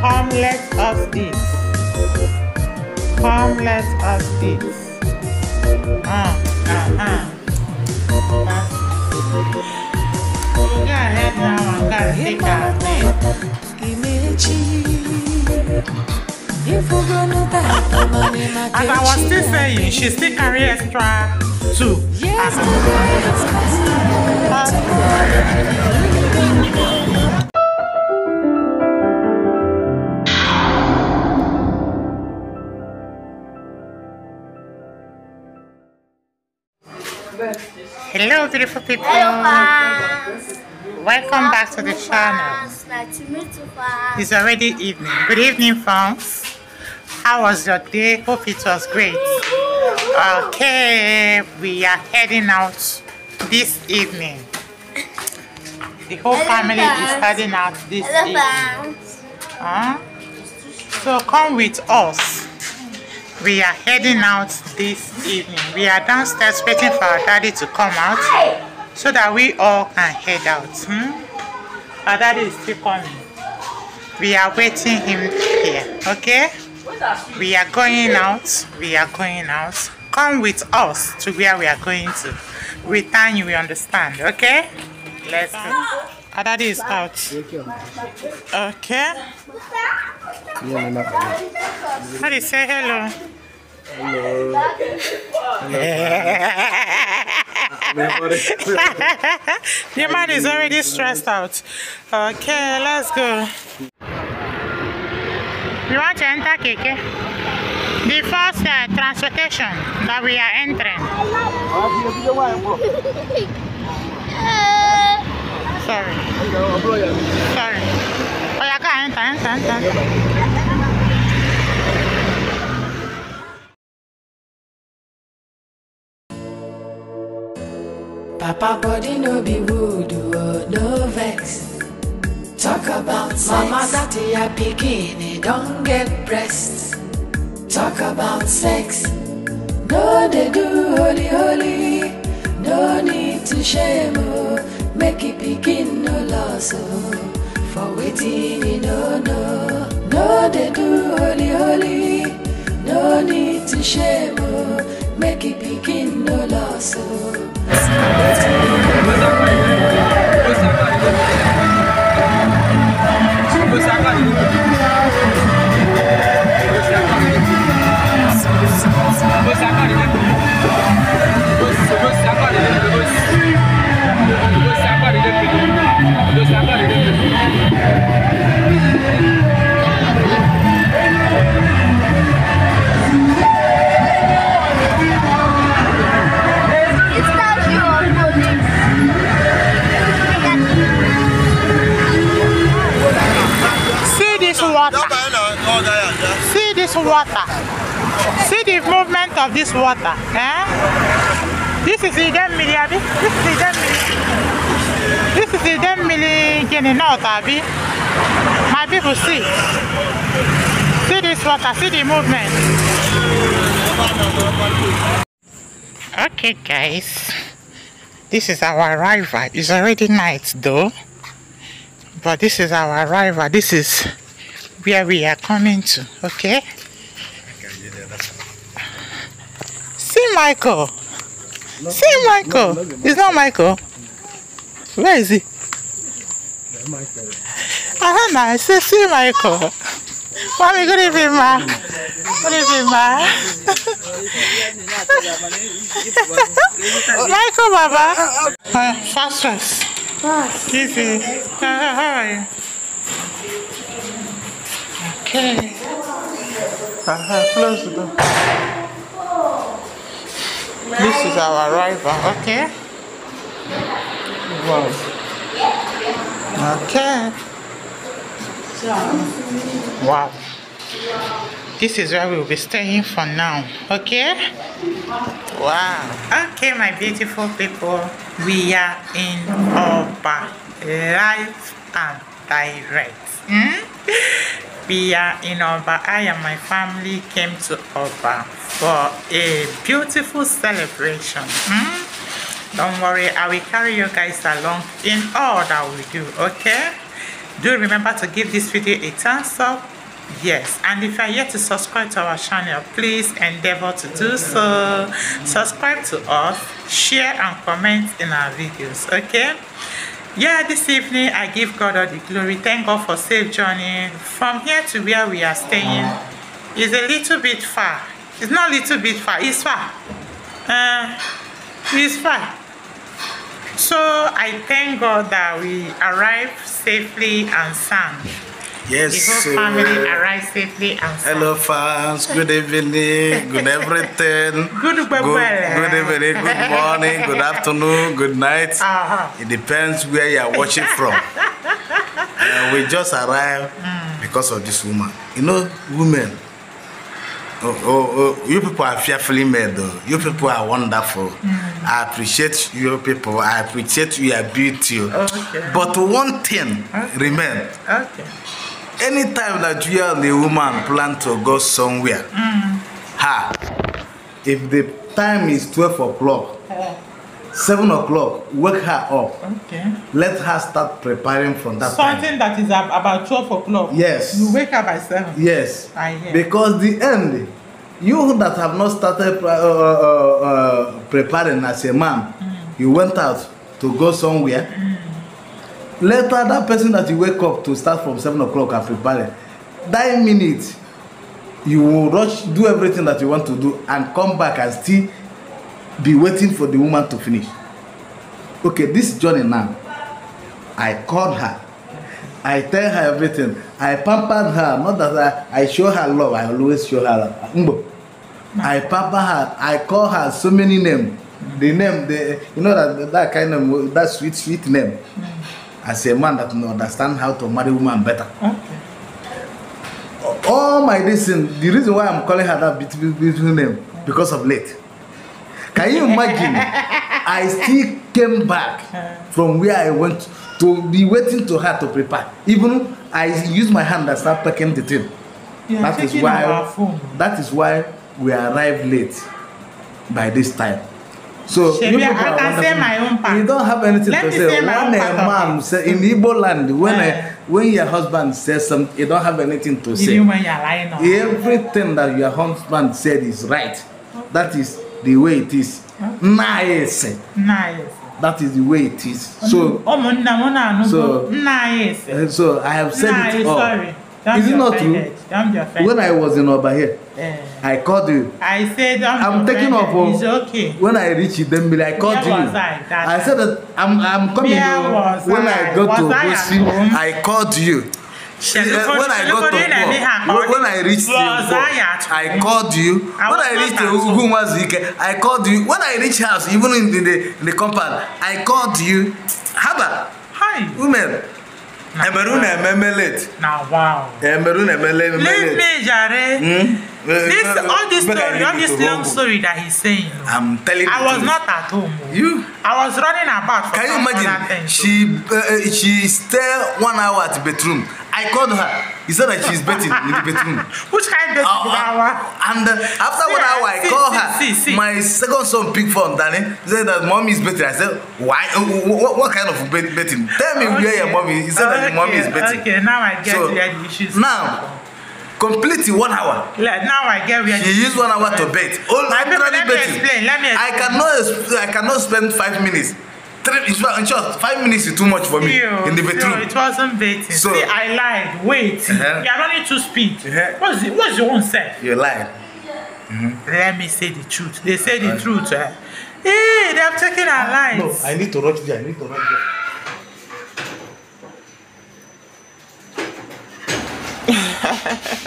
Come, let us eat. Come, let us eat. Uh. Go ahead now and go and take our plate. As I was still saying, she still carry extra two. Yes, Hello, beautiful people. Welcome back to the channel. Nice to meet you, fam. It's already evening. Good evening, folks. How was your day? Hope it was great. Okay, we are heading out this evening. The whole family is heading out this evening. Huh? So come with us. We are heading out this evening. We are downstairs waiting for our daddy to come out so that we all can head out. Hmm? Our daddy is still coming. We are waiting him here. Okay? We are going out. We are going out. Come with us to where we are going to. With time you will understand. Okay? Let's go. Our daddy is out. Okay? Daddy say hello. Hello. Your man is already stressed out. Okay, let's go. We want to enter Keke. The first uh, transportation that we are entering. Sorry. Sorry. Oh, yeah, can enter, enter, enter. Papa body no be voodoo, oh, no vex. Talk about sex. Mama daddy a bikini, don't get breasts. Talk about sex. No they do holy holy, no need to shame oh. Make it begin no loss oh. For waiting you no no. No they do holy holy, no need to shame oh. Make it begin no loss oh. It's water. Eh? This is Idemili, Abi. This is Idemili. This is Idemili Guinea North, Abi. My people see. See this water. See the movement. Okay, guys. This is our arrival. It's already night, though. But this is our arrival. This is where we are coming to. Okay? See Michael. See Michael. It's not Michael. Where is he? Ah, no, I say see Michael. Mommy, good evening, ma. Good evening, ma. Michael, Baba. Uh, fast, fast. Easy. Uh, how are you? Okay. Uh-huh. Close the door. This is our arrival, okay? Wow. Okay. Wow. This is where we'll be staying for now, okay? Wow. Okay, my beautiful people, we are in Oba live and direct. Hmm? We are in Oba. I and my family came to Oba for a beautiful celebration. Hmm? Don't worry, I will carry you guys along in all that we do, okay? do remember to give this video a thumbs up yes and if you are yet to subscribe to our channel please endeavor to do so subscribe to us share and comment in our videos okay yeah this evening i give god all the glory thank god for safe journey from here to where we are staying is a little bit far it's not a little bit far it's far uh it's far so i thank god that we arrived safely and sound Yes. the whole family arrived safely and sound Hello, fans. Good evening. Good everything. Good good, good evening. Good morning. Good afternoon. Good night. uh-huh. It depends where you are watching from. Uh, we just arrived because of this woman. You know, women. Oh, oh, oh, you people are fearfully made, though. You people are wonderful. I appreciate you people. I appreciate your beauty. Okay. But one thing remain. okay anytime that you and a woman plan to go somewhere ha if the time is twelve o'clock seven o'clock wake her up. Okay. Let her start preparing from that time. Something that is ab- about 12 o'clock. Yes. you wake up by 7 yes. I hear. because the end you that have not started uh, uh, uh, preparing as a man you went out to go somewhere. Later that person that you wake up to start from seven o'clock and preparing that minute you will rush do everything that you want to do and come back and still be waiting for the woman to finish. Okay this journey now i called her. I tell her everything. I pampered her. Not that i i show her love i always show her love. Ngbo. I pamper her. I call her so many name. The name the you know that that kind of that sweet sweet name. As a man that know understand how to marry woman better. Okay. All my thing the reason why i'm calling her that beautiful beautiful name because of late can you imagine? I still came back from where i went to be waiting to her to prepare. Even i use my hand and start packing the thing. That is why that is why we arrived late by this time. So Shebi, you I people can say my own part. you don't have anything Let to say. say when a man say in igbo land when Eh. a when your husband says something you don't have anything to say. even when you are lying everything that your husband said is right. That is the way it is. Nice nice that is the way it is. So ụmụnna m na-anụgo So- nna anyị ese uh, so i have said nna it all. sorry. Don't is it not true offended. Don't be offended. When i was in oba here Eh, i called you. I said don't i'm be taking offended. Off oh, okay. When i reach idembili i called Where you. was I that i said that i'm i'm coming Where oh, when i, I? go to Obosi i called you when I got to when I reached the I I called you. I when I reached the home. Ugumwazike, I called you. When I reached house, even in the, in the, in the compound, I called you. Haba, Hi. women. Emeru na ememe late. Now, wow. Emeru na ememe Leave late. me, Jare. Hmm? This, all this I story, leave all you this long story that he's saying. I'm telling I the was not at home. oh. You? I was running about for Can you imagine? She uh, she stay one hour at bedroom. I called her. He said that she's betting in the bedroom. Which kind of Uh, flower? uh, and uh, after See, one hour, I see, call see, her. see, see. My second son pick phone, Danny. Said that mommy is betting. I said, why? Uh, what, what kind of bet, betting? Tell me where your mommy. He said that the mommy is Okay, betting. Okay, now I get So, where the issues Now, complete in one hour. Like, now I get where She used one hour to bet. All people, ordinary let me betting. explain, let me I explain. cannot. exp- I cannot spend five minutes. Three, in short, in short, five minutes is too much for me Ew, in the bedroom. it wasn't baiting. So- See, I lied. Wait. Uh-huh. You are running too speed. Uh-huh. What's, it, what's your own self? You lied. Let me say the truth. They say the truth. Eh? Hey, they have taken our lives. No, I need to rush there. I need to rush there.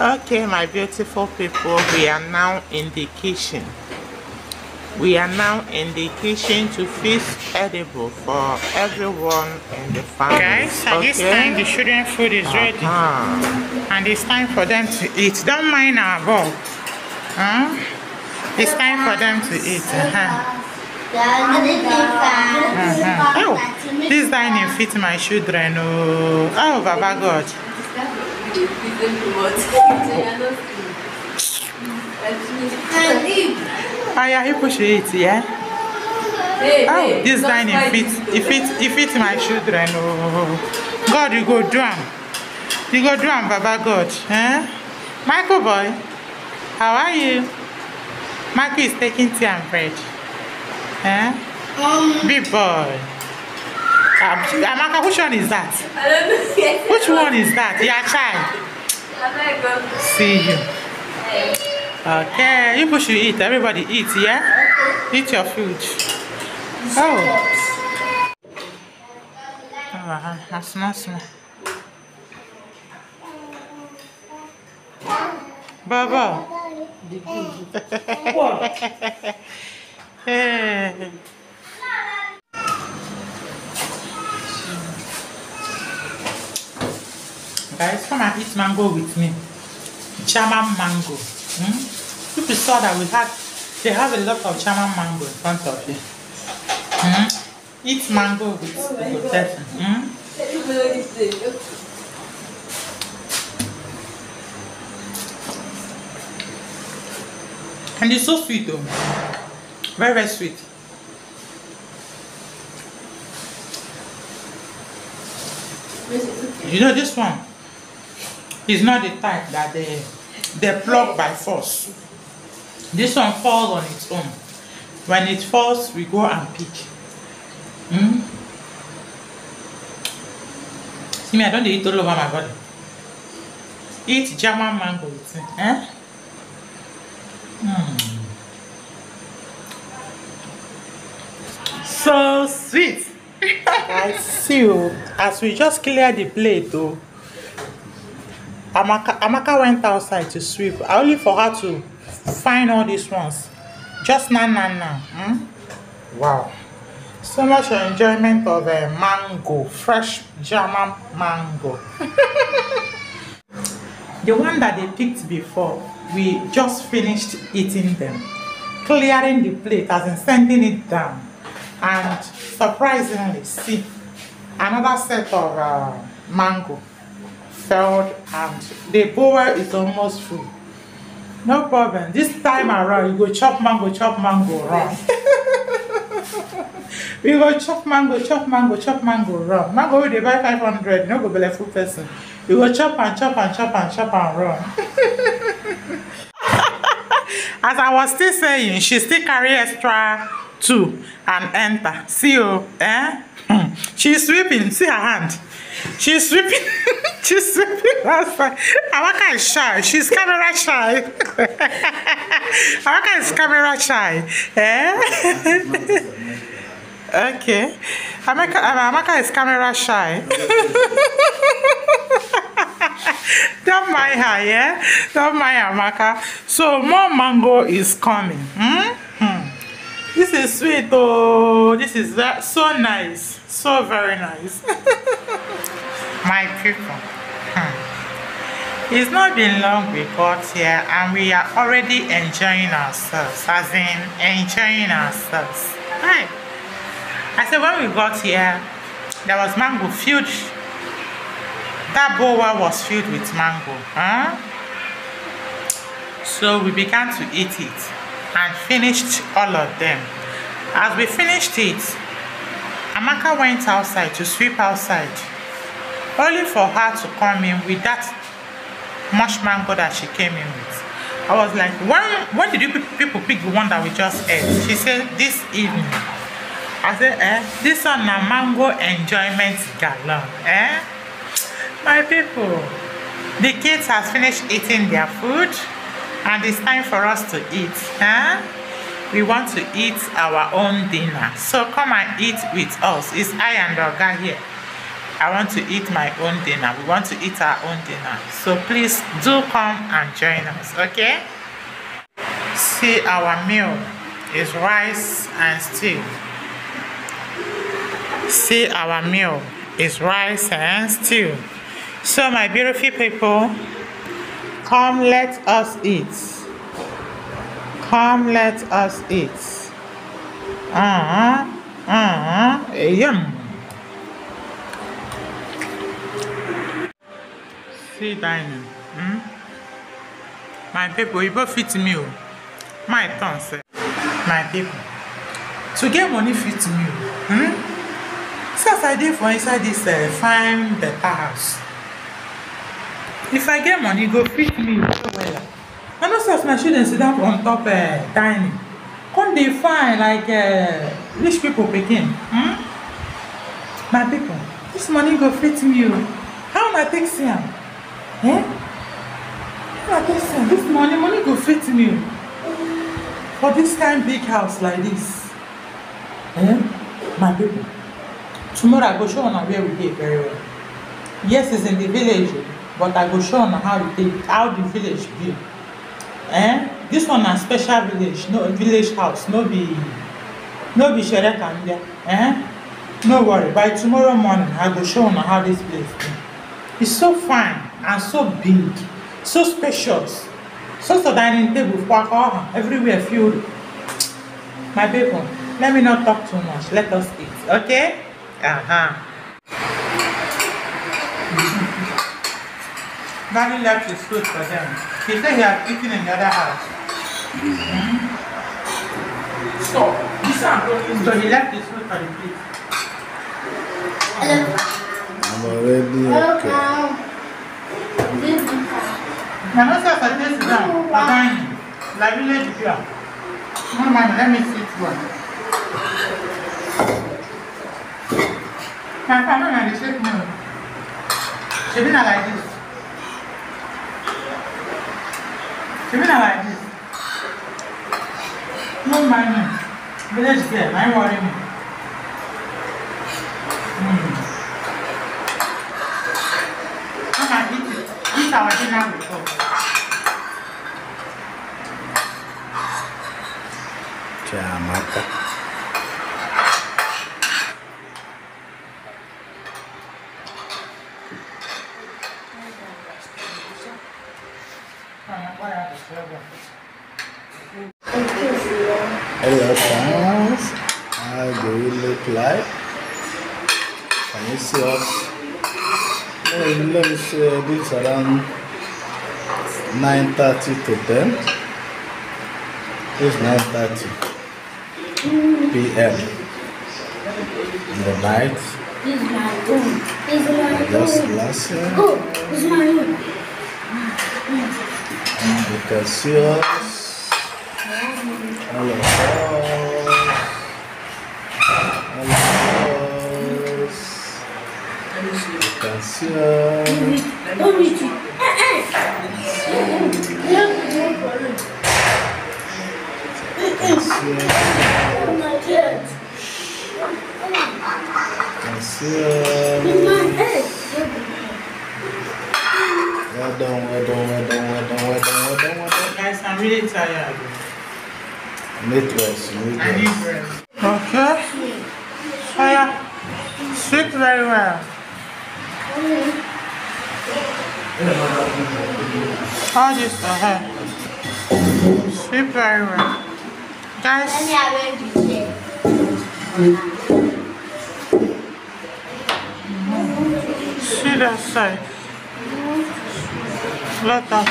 Okay, my beautiful people, we are now in the kitchen. We are now in the kitchen to fix edible for everyone in the family. Guys, at this time the children food is ready Ah, and it's time for them to eat. Don't mind our bowl. Huh? It's time for them to eat. Uh-huh. Oh, this dining fit my children. Oh, oh Baba God. Yeah, you push it, yeah? Hey, Oh, hey, this dining fit, it fit, it fit my children. Oh, God, you go do am. You go do am, Baba God. Eh? Michael boy, how are you? Michael is taking tea and bread. Eh? Big boy. Um, Amaka, which one is that? I don't know. Which one is that? Your child. See you. Okay, you people should eat. Everybody eat, yeah? Eat your food. Oh. Oh, uh, small, small. Baba. hey. Guys, come and eat mango with me. German mango. Hmm? People saw that we had, they have a lot of German mango in front of you. Hmm? Eat mango with potato. Let me know this thing. And it's so sweet though. Very, very sweet. You know this one is not the type that they they pluck by force. This one falls on its own. When it falls, we go and pick. Mm? See me, I don't eat all over my body. Eat German mango. Eh? so sweet i see you as we just clear the plate o amaka amaka went outside to sweep only for her to find all these ones. Just now now now hmm? wow. So much enjoyment of a mango fresh german mango. The one that they picked before we just finished eating them. Clearing the plate as in sending it down. And surprisingly see another set of uh, mango fell and the bowl is almost full no problem. This time around you go chop mango chop mango run. We go chop mango chop mango chop mango run. Mango wey dey buy five hundred. You no go belle full person. You go chop and chop and chop and chop and run. As i was still saying she still carry extra two and enter. See o eh? Hmm. she's sweeping. See her hand. She's sweeping she's sweeping outside. Amaka is shy. She's camera shy. Amaka is camera shy. Eh? Okay. Amaka uh, amaka is camera shy. Don't mind her yeah? Don't mind amaka. So more mango is coming. Hmm? Hmm. This is sweet oh, this is ve- so nice, so very nice. My people. It's not been long we got here and we are already enjoying ourselves, as in enjoying ourselves. Hi. I said when we got here, there was mango filled, that bowl was filled with mango. Huh? So we began to eat it and finished all of them. As we finished it, Amaka went outside to sweep outside, only for her to come in with that much mango that she came in with. I was like, when, when did you pe- people pick the one that we just ate? She said, this evening. I said, eh, this one na mango enjoyment galore, eh? My people, the kids have finished eating their food and it's time for us to eat. Huh? We want to eat our own dinner. So come and eat with us. It's I and Oga here. I want to eat my own dinner. We want to eat our own dinner. So please do come and join us, okay? See, our meal is rice and stew. See, our meal is rice and stew. So, my beautiful people, come let us eat. Come let us eat. Uh-huh. Uh-huh. Yum. See dining. Hmm? My people, you both fit me. oh. My turn, sir. My people. to get money fit me hmm? see i dey for inside this uh, fine better house if i get money go fit me well well i know as my children sit down on top uh, dining come dey fine like uh, rich people pikin hmm? my people this money go fit me o how una take see am eh? Take see am this money money go fit me. For this kind big house like this. Eh? My people tomorrow i go show una where we dey very well. Yes it's in the village but i go show una how e take how the village be. Eh? This one na special village no village house no be no be shere kambia eh? No worry by tomorrow morning i go show una how this place be. It's so fine and so big so spacious so so dining table for alcohol everywhere filled my people let me not talk too much let us eat okay uh-huh Daddy left his food for them. He said he had eaten in the other house. So, this one, so he left his food for the kids. I'm already okay. Now, let's have a test down. Again, la village here. No, man, let me sit one. Now, I don't know the shape now. She been like this. She been like this. No, man, village here. I'm worrying me. Mm. I'm going to eat it. Eat our dinner with. it's around 9.30 to 10. It's 9.30 p.m. In the night. Just last year. And you can see us. You can see us. Don't eat it. Well well done, I'm really tired. I need. Okay. Fire. Sit very well. All this ahead. Sleep very. Guys, see that side. Let us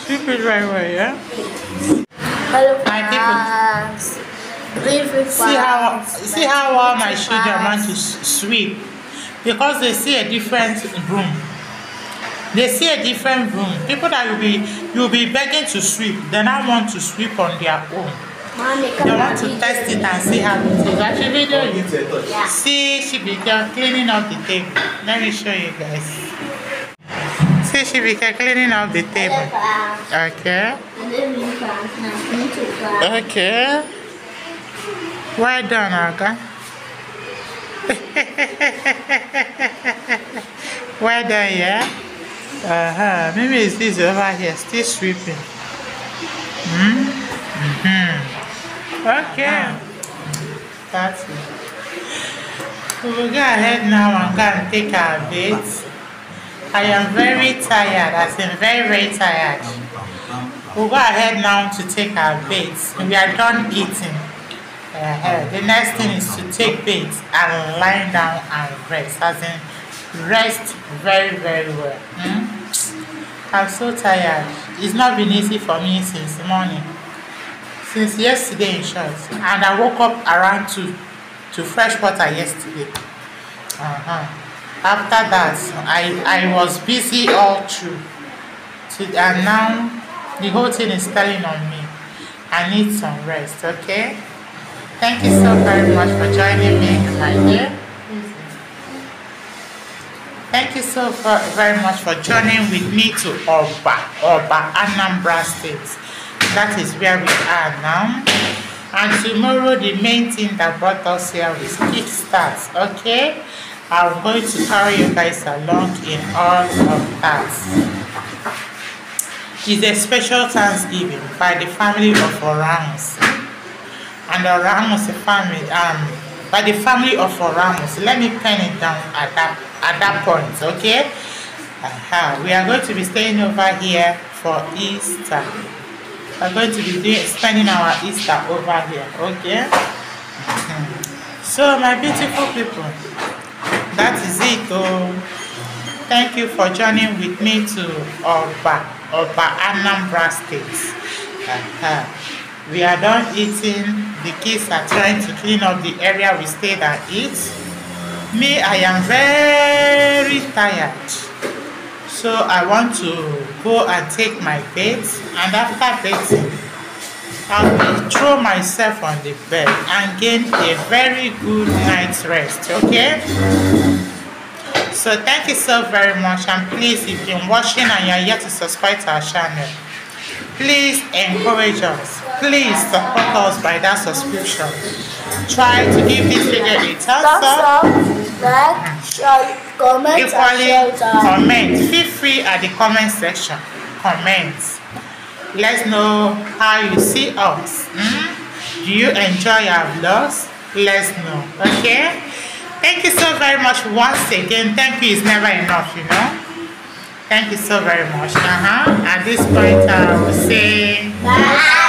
see the is yeah? Hello, My people. friends. See how see how all my children want to sweep. Because they see a different room they see a different room people that you be you be begging to sweep they now want to sweep on their own. Mommy, they want to test it and see how it is. Actually video you Yeah. see she began cleaning up the table. Let me show you guys see she began cleaning up the table okay you. Okay. Well done, Aga. well done, yeah? Uh-huh. Maybe it's this over here, still sweeping. Hmm? Mm-hmm. Okay. That's it. We will go ahead now and go and take our bath. I am very tired, I in very, very tired. We'll go ahead now to take our baths. We are done eating. Uh, the next thing is to take baths and lie down and rest. As in, rest very very well hmm? i'm so tired it's not been easy for me since morning since yesterday in short and i woke up around two to fresh water yesterday uh-huh. After that i i was busy all through to, and now the whole thing is telling on me i need some rest okay thank you so very much for joining me my dear Thank you so very much for joining with me to Oba, Oba, Anambra State. That is where we are now. And tomorrow, the main thing that brought us here is kickstart, okay? I'm going to carry you guys along in all of that. It's a special Thanksgiving by the family of Oramos. And Oramos family, um, by the family of Oramos. Let me pen it down at that at that point, okay? Uh -huh. We are going to be staying over here for Easter. We're going to be doing, spending our Easter over here, okay? So, my beautiful people, that is it. Oh, thank you for joining with me to Oba, Oba Anambra State. Uh -huh. We are done eating. The kids are trying to clean up the area we stayed and eat me i am very tired so i want to go and take my bed and after bathing i will throw myself on the bed and gain a very good night's rest okay so thank you so very much and please if been watching and you're yet to subscribe to our channel please encourage us please support us by that subscription try to give this video a thumbs up. Like, mm. share, comment, Equally, comment. Feel free at the comment section. Comment. Let's know how you see us. Mm? Do you enjoy our vlogs? Let's know. Okay? Thank you so very much once again. Thank you is never enough, you know. Thank you so very much. Uh-huh. At this point, I will say... Bye.